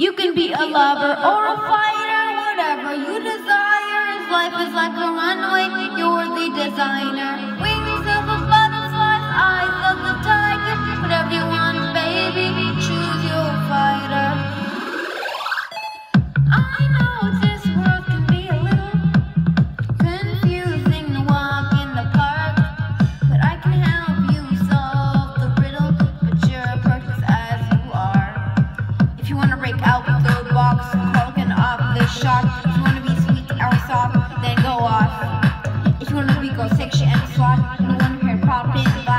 You can be a lover or a fighter, whatever you desire. Life is like a runway. shock. If you wanna be sweet or soft, then go off. If you wanna be go sexy and slot, no one here popping.